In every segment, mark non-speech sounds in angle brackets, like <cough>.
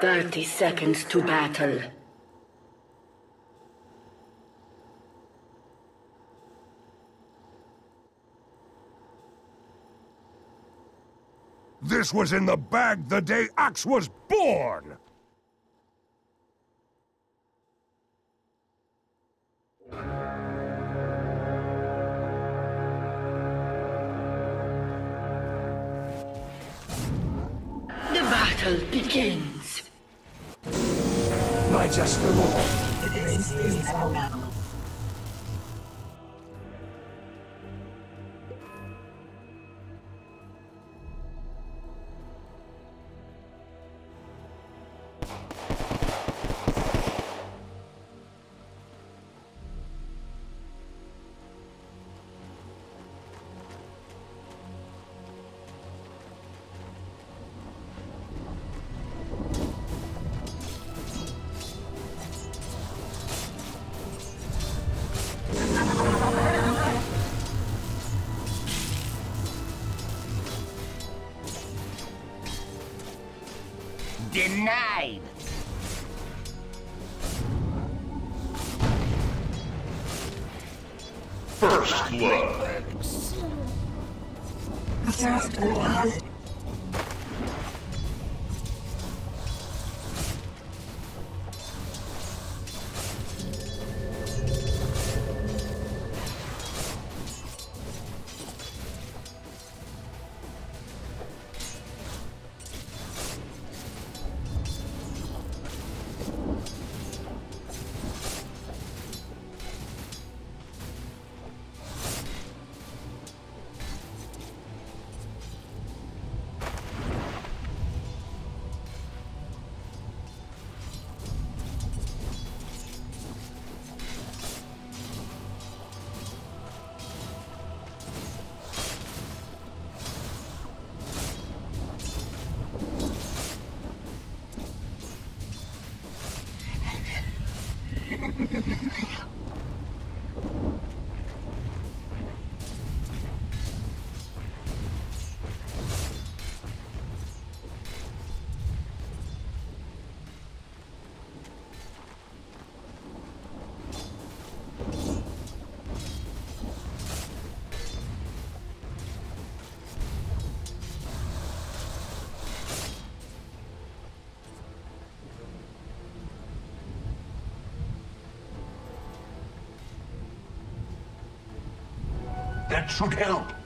Thirty seconds to battle. This was in the bag the day Axe was born! The battle begins. My Jester Lord. This is our First blood. That should help.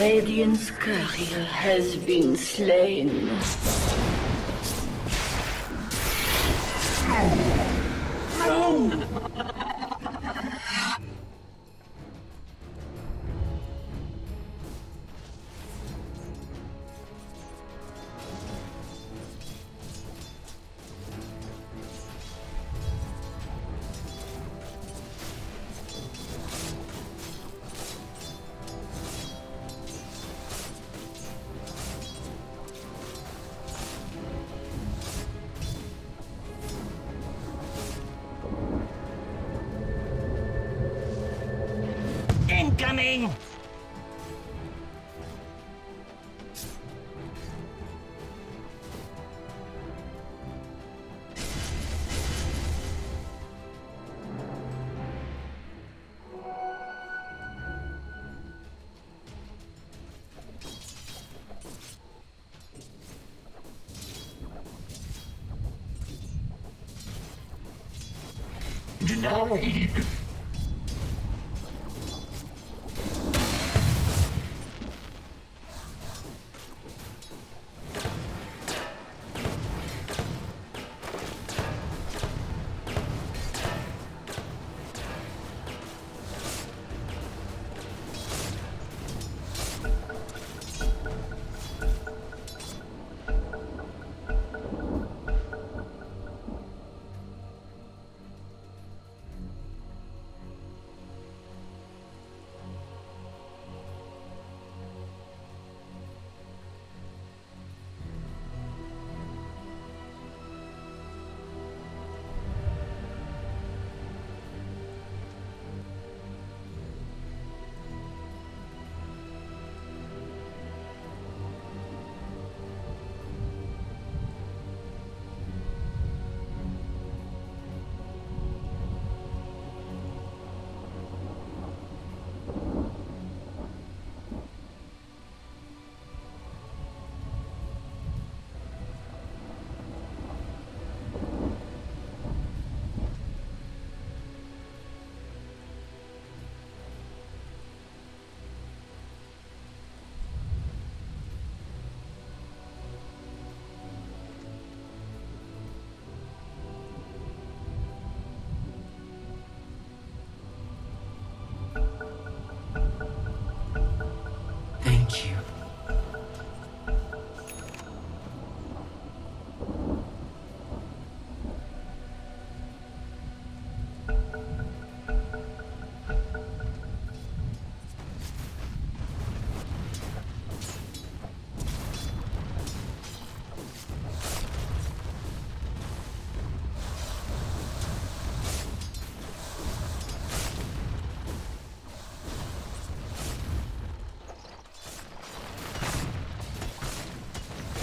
Radiant's courier has been slain. Incoming! Denied.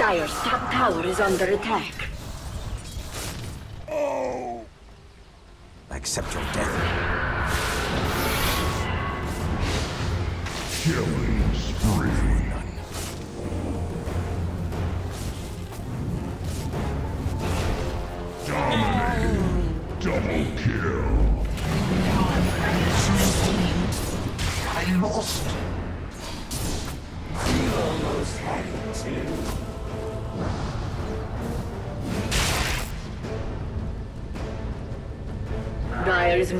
Dire's top tower is under attack. Oh! Accept your death. Killing spree. Dominating. Double kill. I lost.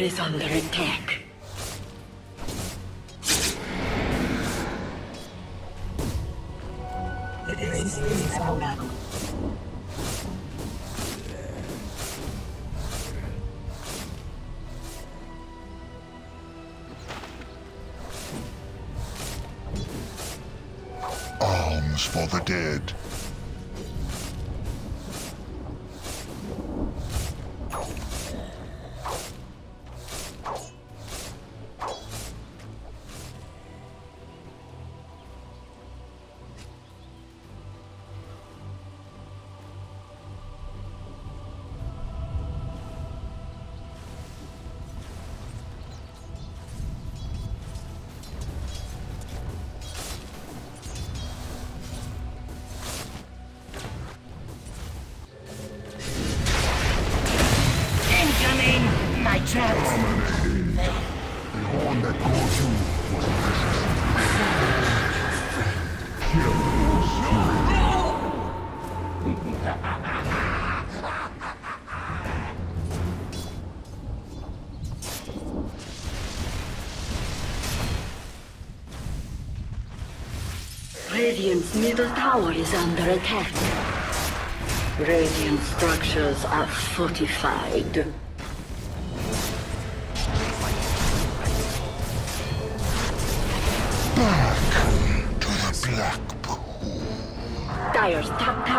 Is under attack. Incoming! The horn that calls you was Radiant's middle tower is under attack. Radiant structures are fortified.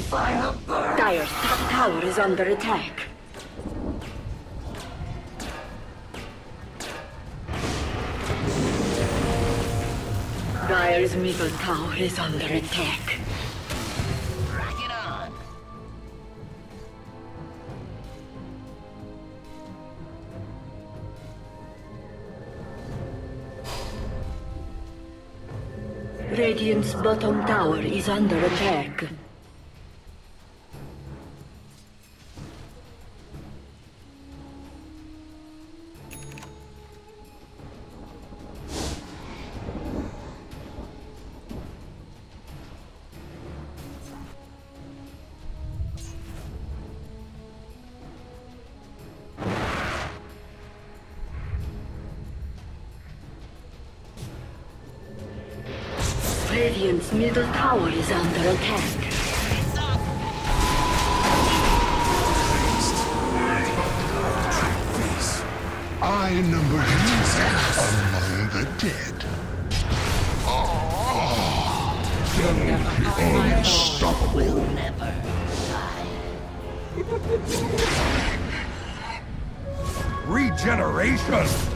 Fire burn. Dire's top tower is under attack. Dire's middle tower is under attack. Rock it on! Radiant's bottom tower is under attack. Middle tower is under attack. I number you among the dead. Unstoppable. Will never die. Regeneration.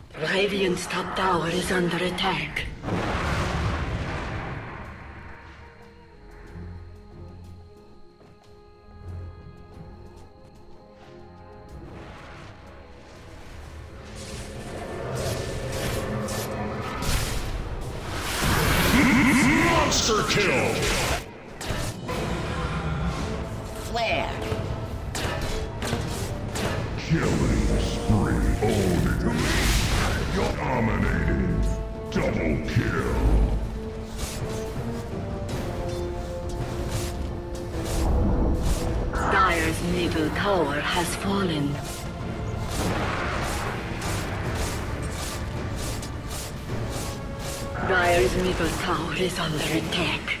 Radiant's top tower is under attack. Monster kill! Middle tower is under attack.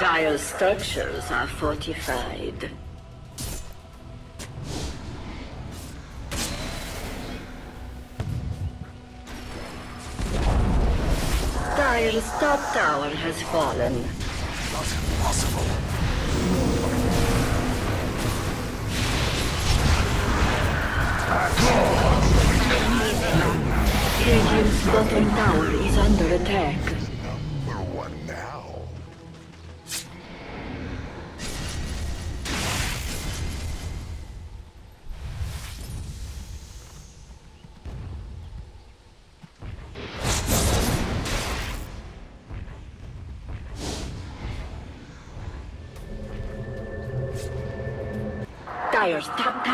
Dire's structures are fortified. Dire's top tower has fallen. Not possible. Radiant's bottom tower is under attack.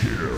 Kill.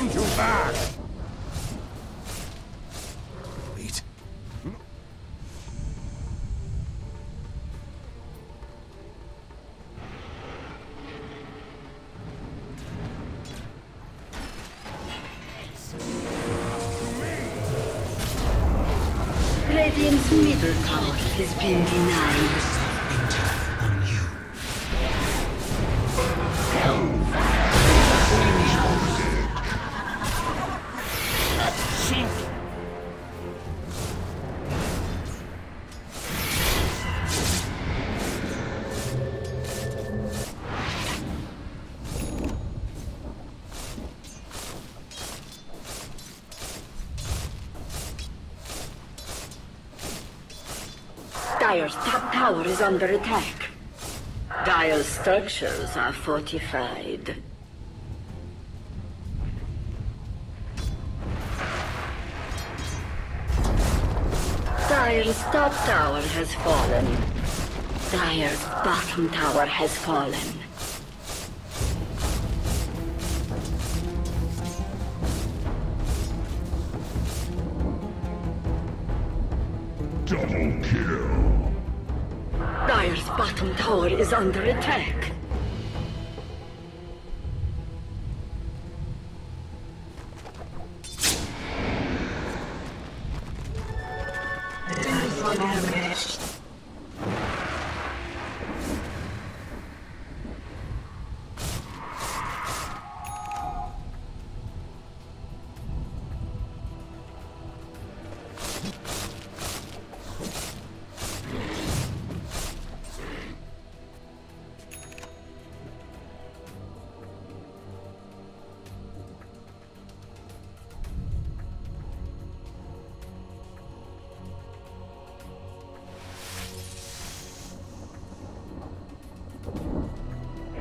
Come to back! Tower is under attack. Dire's structures are fortified. Dire's top tower has fallen. Dire's bottom tower has fallen. Tower is under attack.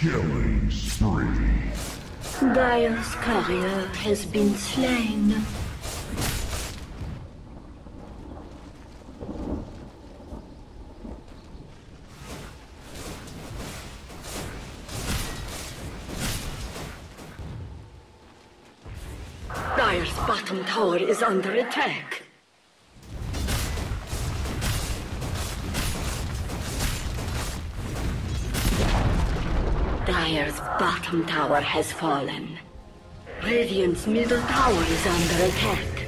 Killing spree. Dire's courier has been slain. Dire's bottom tower is under attack. Dire's bottom tower has fallen. Radiant's middle tower is under attack.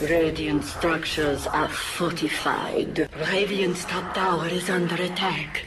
Radiant structures are fortified. Radiant's top tower is under attack.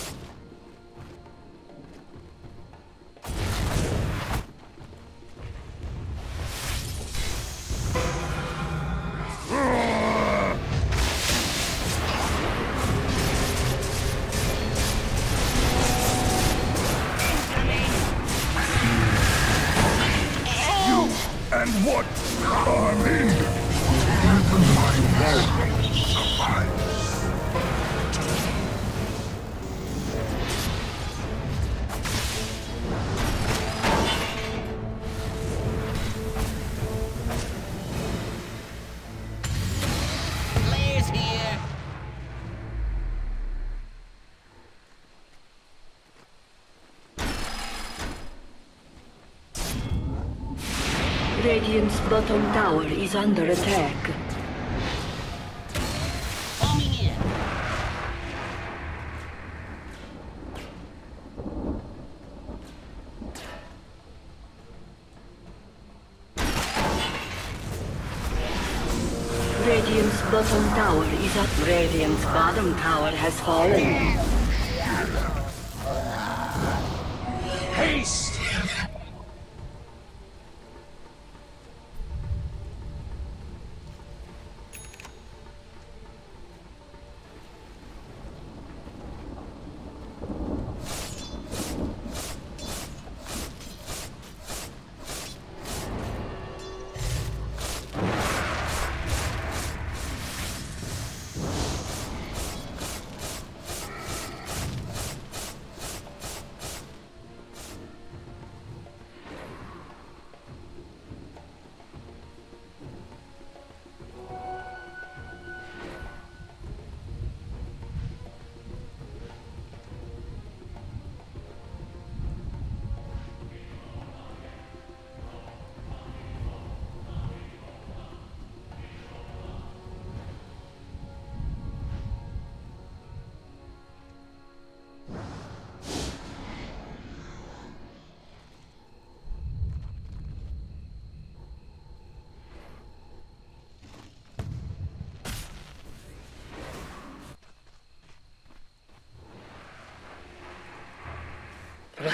Radiant's bottom tower is under attack. Radiant's bottom tower is up. Radiant's bottom tower has fallen.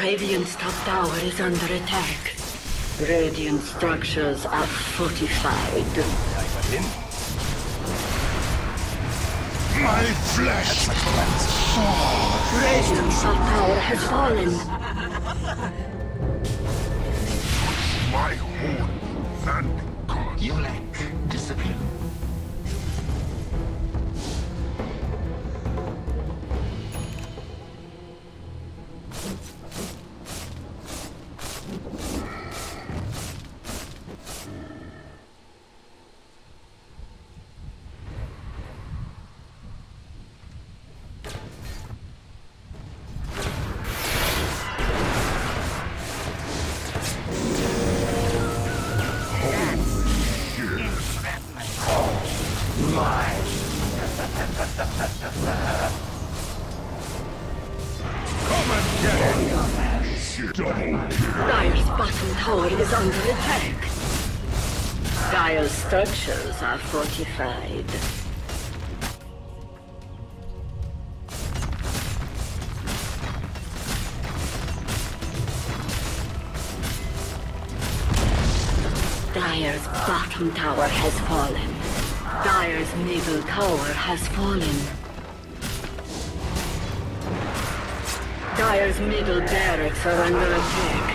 Radiant's top tower is under attack. Radiant structures are fortified. My flesh! Radiant's top tower has fallen. My horn! And God! You lack tower has fallen. Dire's middle tower has fallen. Dire's middle barracks are under attack.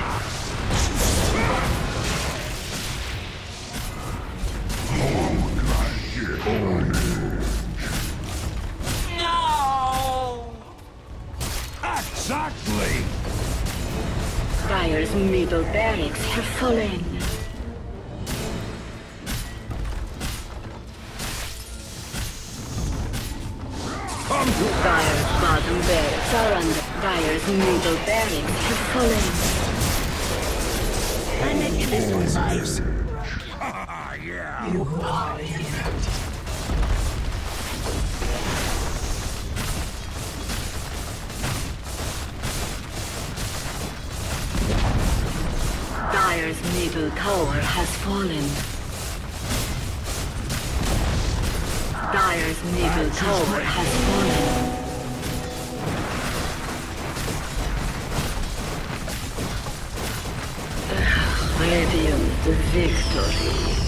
No! Exactly! Dire's middle barracks have fallen. Dire's bottom barracks are under. Dire's middle barracks have fallen. I bet you are. Dire's middle tower has fallen. Dire's middle tower has fallen. <sighs> Radiant victory.